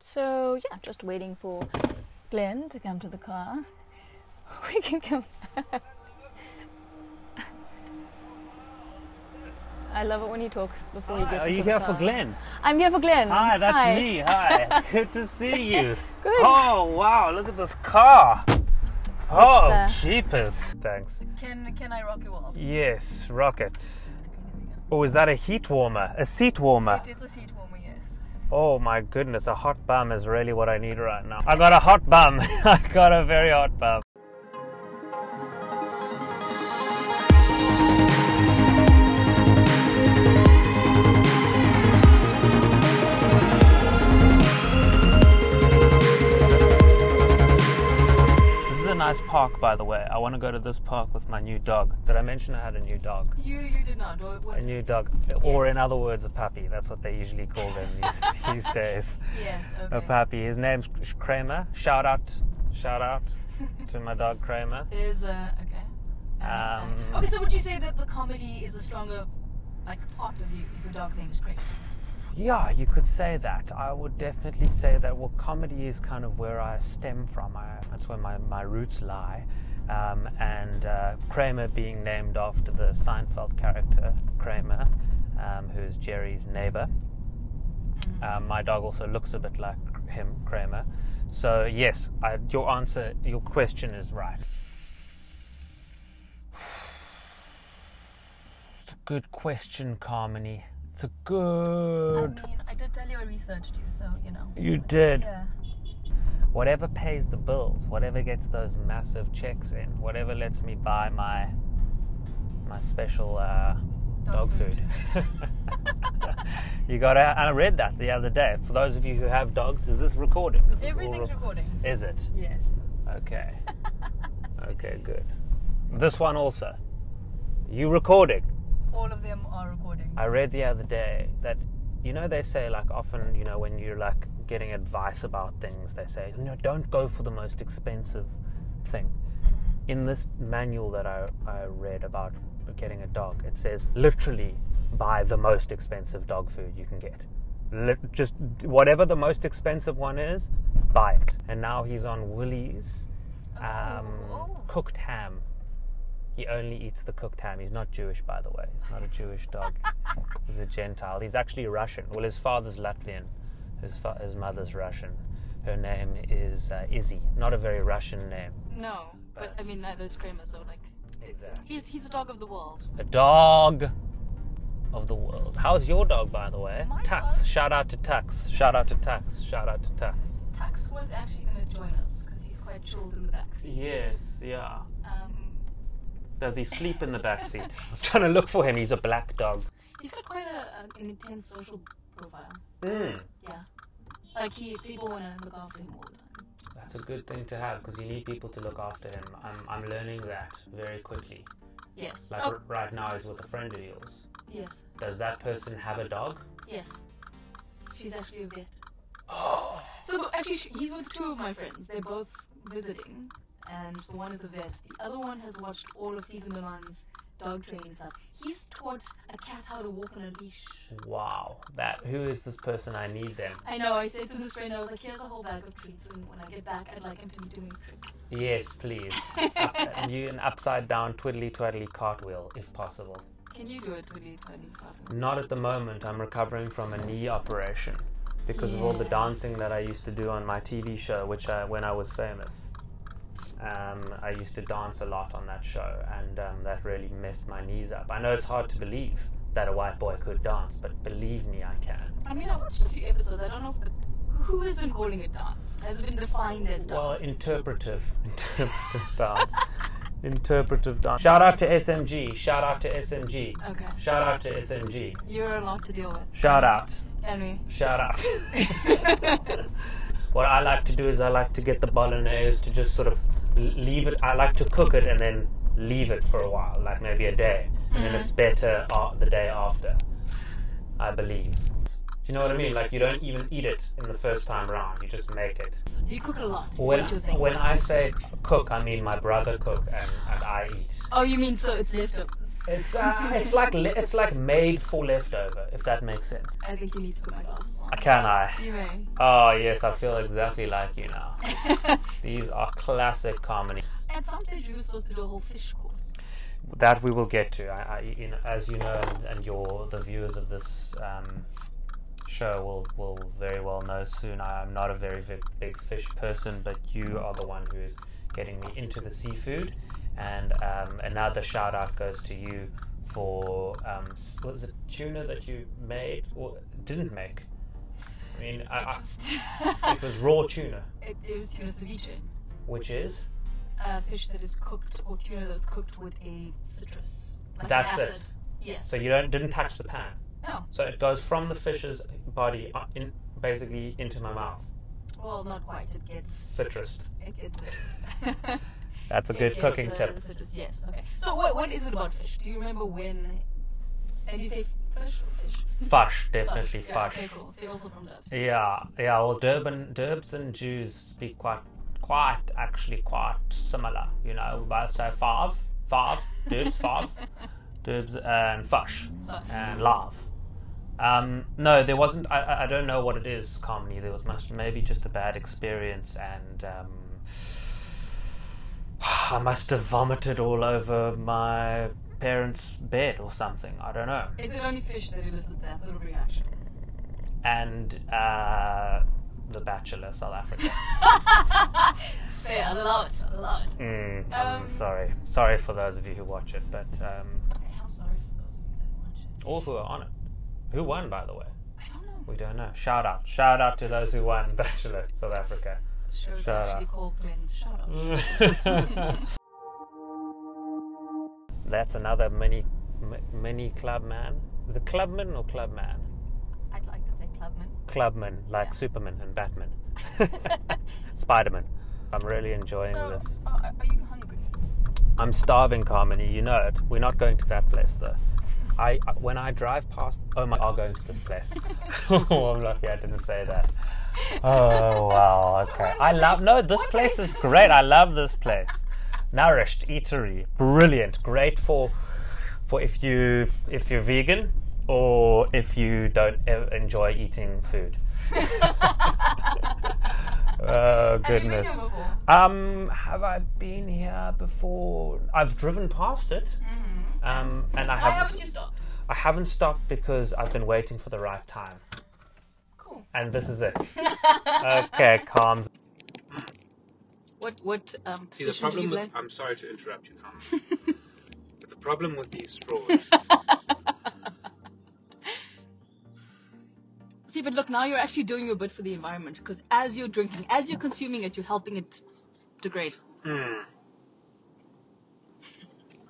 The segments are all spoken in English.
So yeah, just waiting for Glen to come to the car. We can come. I love it when he talks before he Hi, gets are into you the here car. for Glen? I'm here for Glen. Hi, that's Hi. me. Hi. Good to see you. Good. Oh, wow, look at this car. Oh, uh, jeepers. Thanks. Can can I rock your world? Yes, rocket. Okay, there we go. Oh, is that a heat warmer? A seat warmer? It is a seat warmer, yes. Oh my goodness, a hot bum is really what I need right now. I got a hot bum. I got a very hot bum. Nice park, by the way. I want to go to this park with my new dog. Did I mention I had a new dog? You you did not. A new dog, or in other words, a puppy. That's what they usually call them these, these days. yes. Okay. A puppy. His name's Kramer. Shout out, shout out to my dog Kramer. There's a okay. Uh, Um, okay, so would you say that the comedy is a stronger like part of you if your dog's name is Craig? Yeah, you could say that. I would definitely say that. Well, comedy is kind of where I stem from. I, that's where my, my roots lie. Um, and uh, Kramer being named after the Seinfeld character Kramer, um, who is Jerry's neighbor. Um, my dog also looks a bit like him, Kramer. So yes, I, your answer, your question is right. It's a good question, Kamini. It's a good. I mean, I did tell you I researched you, so you know. You did. Yeah. Whatever pays the bills, whatever gets those massive checks in, whatever lets me buy my my special uh, dog, Dog food. food. you got to. I read that the other day. For those of you who have dogs, is this recording? Is this Everything's re- recording. Is it? Yes. Okay. okay, good. This one also. You recording? All of them are recording. I read the other day that you know they say like often you know when you're like getting advice about things they say no don't go for the most expensive thing. In this manual that I, I read about getting a dog, it says literally buy the most expensive dog food you can get. Lit- just whatever the most expensive one is, buy it. And now he's on Woolies um, Oh. cooked ham. He only eats the cooked ham. He's not Jewish, by the way. He's not a Jewish dog. He's a Gentile. He's actually Russian. Well, his father's Latvian. His fa- his mother's Russian. Her name is uh, Izzy. Not a very Russian name. No, but I mean neither is Kramer, so like Exactly. he's he's a dog of the world. A dog of the world. How's your dog, by the way? My Tux. dog? Shout out to Tux. Shout out to Tux. Shout out to Tux. Tux was actually going to join us because he's quite chilled in the back seat. Yes. Yeah. Um, Does he sleep in the back seat? I was trying to look for him. He's a black dog. he's got quite a, an intense social profile. Mm. Yeah, like he people want to look after him all the time. That's a good thing to have because you need people to look after him. I'm, I'm learning that very quickly. Yes. Like oh, r- right now, he's with a friend of yours. yes, Does that person have a dog? yes. She's actually a vet. Oh, So actually, he's with two of my friends. They're both visiting, and the one is a vet. The other one has watched all of season one's dog training stuff. He's taught a cat how to walk on a leash. wow. That who is this person? I need them. I know. I said to this friend, I was like, "Here's a whole bag of treats, and when I get back, I'd like him to be doing a trick." Yes, please. Up- uh, you an upside down twiddly twaddly cartwheel, if possible. Can you do it, Twitty Twitty Cartman? Not at the moment. I'm recovering from a knee operation because of all the dancing that I used to do on my TV show, which I, when I was famous. Um, I used to dance a lot on that show, and um, that really messed my knees up. I know it's hard to believe that a white boy could dance, but believe me, I can. I mean, I watched a few episodes. I don't know if, who has been calling it dance. Has it been defined as dance? Well, interpretive, interpretive dance, interpretive dance. Shout out to SMG. Shout out to SMG. Okay. Shout out to SMG. You're a lot to deal with. Shout out. We? Shout out. what I like to do is I like to get the bolognese to just sort of leave it. I like to cook it and then leave it for a while, like maybe a day, and then it's better uh, the day after. I believe. Do you know what I mean? Like you don't even eat it in the first time around. You just make it. Do you cook a lot? When that your thing? when I say cook, I mean my brother cook and, and I eat. Oh, you mean so it's leftovers? It's uh, it's like le- it's like made for leftover, if that makes sense. I think you need to put my glasses on. Can I? You may. Oh yes, I feel exactly like you now. These are classic comedies. At some stage, we were supposed to do a whole fish course. That we will get to. I, I you know, as you know, and, and your the viewers of this um, show will will very well know soon. I am not a very big, big fish person, but you are the one who is getting me into the seafood. And um, another shout out goes to you for um, was it tuna that you made or didn't make? I mean, I, I, it was raw tuna, It, it was tuna ceviche, which is a fish that is cooked, or tuna that's cooked with a citrus. Like That's acid. it. Yes. so you don't didn't touch the pan. no. So it goes from the fish's body uh, in basically into my mouth. Well, not quite. It gets. Citrus. It gets citrus. That's a good gets, cooking tip. Yes. Okay. So what what is it about fish? Do you remember when? And you say fish or fish? Fush, definitely Yeah, fush. okay, cool. So also from Dutch. Yeah, yeah. Well, Durban, Durbs and Jews speak quite, quite actually quite similar. You know, we both say five, five, dudes, five, Durbs and fush Fush. and love. Um, no, there wasn't. I- I, don't know what it is. Comedy. There was maybe just a bad experience, and um, I must have vomited all over my parents' bed or something. I don't know. Is it only fish that elicits that little reaction? And uh, The Bachelor, South Africa. Fair. I love it. I love it. Mm, I'm Um, sorry. Sorry for those of you who watch it, but um, I'm sorry for those of you that watch it. all who are on it. Who won, by the way? I don't know. We don't know. Shout out. Shout out to those who won Bachelor, South Africa. Shows Shout actually out. called twins. Shout out. That's another mini, mini club man. Is it clubman or clubman? I'd like to say clubman. Clubman, like Yeah. Superman and Batman. Spiderman. I'm really enjoying So, this. uh, are you hungry? I'm starving, Kamini. You know it. We're not going to that place though. I when I drive past. Oh my! I'll go to this place. oh, I'm lucky I didn't say that. Oh wow. Okay. I love. No, this place is great. I love this place. Nourished eatery. Brilliant. Great for for if you if you're vegan or if you don't enjoy eating food. Oh Have you been here goodness. before? Um, have I been here before? I've driven past it. Um, and I Why haven't. haven't you stopped? I haven't stopped because I've been waiting for the right time, Cool. and this is it. okay, calm. What what um See, the position do problem you with? I'm sorry to interrupt you, Carmen. but the problem with these straws, See, but look, now you're actually doing your bit for the environment because as you're drinking, as you're consuming it, you're helping it degrade. hmm,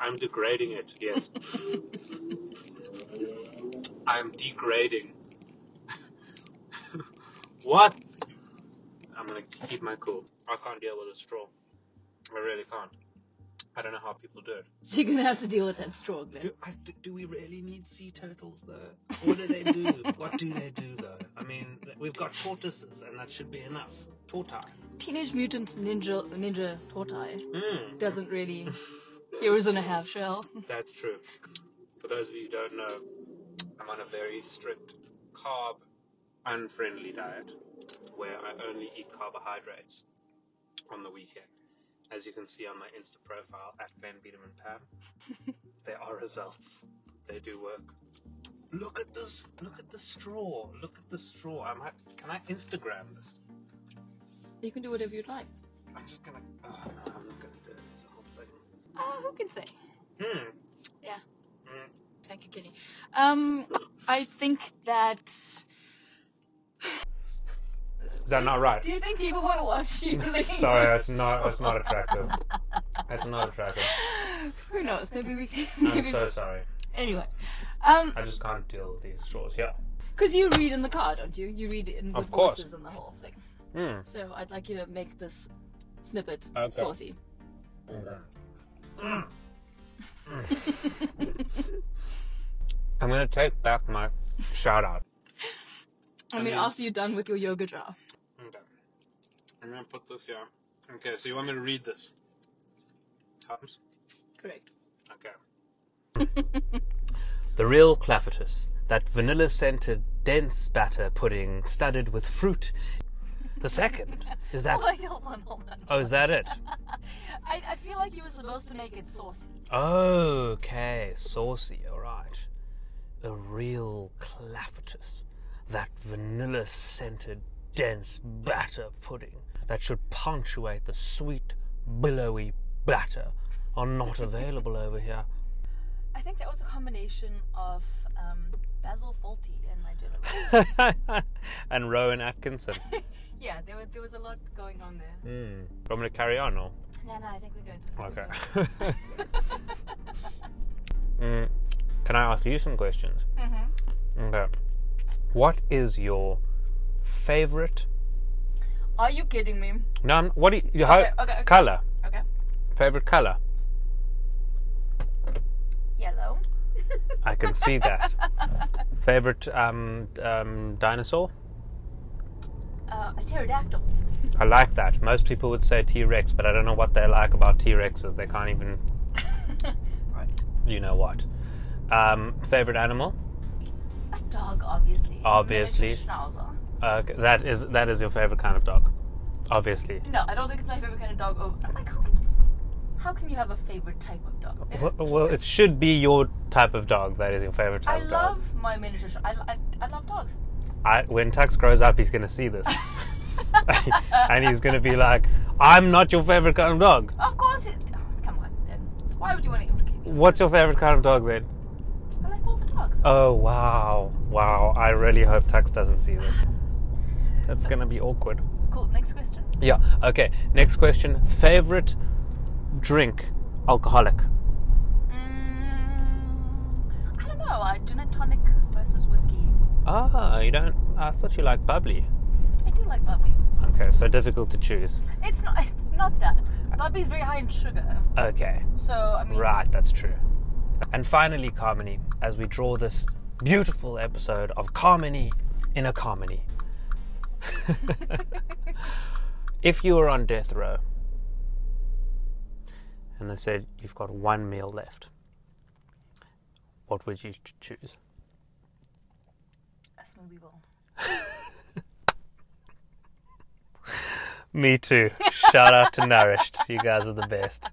I'm degrading it. Yes, I'm degrading. what? I'm gonna keep my cool. I can't deal with a straw. I really can't. I don't know how people do it. So you're gonna have to deal with that straw, Glen. Do, I, do, do we really need sea turtles though? What do they do? what do they do though? I mean, we've got tortoises, and that should be enough. Tortoise. Teenage Mutant Ninja Ninja Tortoise Mm, doesn't really. Heroes in a half shell. that's true. For those of you who don't know, I'm on a very strict carb unfriendly diet where I only eat carbohydrates on the weekend. As you can see on my Insta profile at Ben Biederman Pam, there are results. They do work. Look at this! Look at the straw! Look at the straw! I'm ha- can I Instagram this? You can do whatever you'd like. I'm just gonna. No, I'm gonna Uh, who can say? Hmm. Yeah. Mm. Thank you, Kenny. Um, I think that. Is that not right? Do you think people want to watch you? Sorry, that's not. That's not attractive. That's not attractive. Who knows? Maybe we can. I'm so sorry. Anyway, um, I just can't deal with these straws. Yeah. because you read in the car, don't you? You read it in Of with course. voices and the whole thing. Mm. So I'd like you to make this snippet Okay. saucy. Mm. Mm. I'm gonna take back my shout out. I And mean, then- after you're done with your yoga jar. Okay. I'm gonna put this here. Okay, so you want me to read this? Tums? Correct. Okay. The real clafoutis, that vanilla scented, dense batter pudding studded with fruit. The second is that. Oh, wait, hold on, hold on. Oh, is that it? I, I feel like you were supposed to make it saucy. Okay, saucy, alright. A real clafoutis, that vanilla scented, dense batter pudding that should punctuate the sweet, billowy batter are not available over here. I think that was a combination of um, Basil Fawlty and my Nigella. and Rowan Atkinson. yeah, there was, there was a lot going on there. Hmm. Want me to carry on or? No, no, I think we're good. Okay. mm, can I ask you some questions? hmm Okay. What is your favorite? Are you kidding me? No, I'm- what do you, you how, Okay, okay, okay. color? Okay. Favorite color? Yellow. I can see that. favorite um, um, dinosaur? Uh, a pterodactyl. I like that. Most people would say T Rex, but I don't know what they like about T Rexes. They can't even, right. you know what. Um, favorite animal? A dog, obviously. Obviously. Schnauzer. Uh, that is that is your favorite kind of dog, obviously. No, I don't think it's my favorite kind of dog. Oh, I'm like, who can, how can you have a favorite type of dog? Well, well, it should be your type of dog that is your favorite I type of dog. love my miniature. I, I, I love dogs. I, when Tux grows up, he's going to see this. and he's going to be like, I'm not your favorite kind of dog. Of course, it. oh, come on, then. Why would you want to implicate me? What's your favorite kind of dog then? I like all the dogs. Oh, wow. Wow. I really hope Tux doesn't see this. That's going to be awkward. Cool. Next question. Yeah. Okay. Next question. Favorite drink, alcoholic? Mm, I don't know. Uh, gin and tonic versus whiskey. Ah, you don't. I thought you liked bubbly. I do like bubbly. Okay, so difficult to choose. It's not. It's not that. Bubbly's very high in sugar. Okay. So I mean. Right, that's true. And finally, Kamini, as we draw this beautiful episode of Kamini in a kaMINI. if you were on death row and they said you've got one meal left, what would you choose? A smoothie bowl. Me too. Shout out to Nourished. You guys are the best.